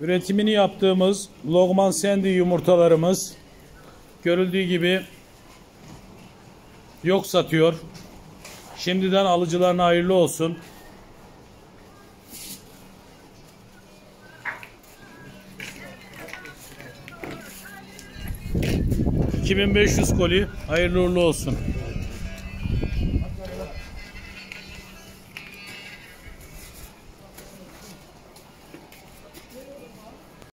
Üretimini yaptığımız Logman Sandy yumurtalarımız görüldüğü gibi yok satıyor. Şimdiden alıcılarına hayırlı olsun. ...2500 koli hayırlı uğurlu olsun.